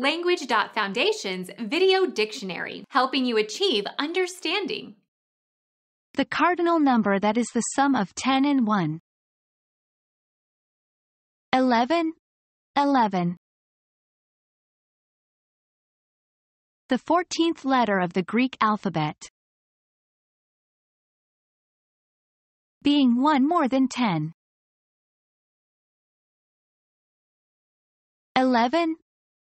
Language.Foundation's Video Dictionary, helping you achieve understanding. The cardinal number that is the sum of 10 and 1. 11 11 The 14th letter of the Greek alphabet. Being one more than 10. 11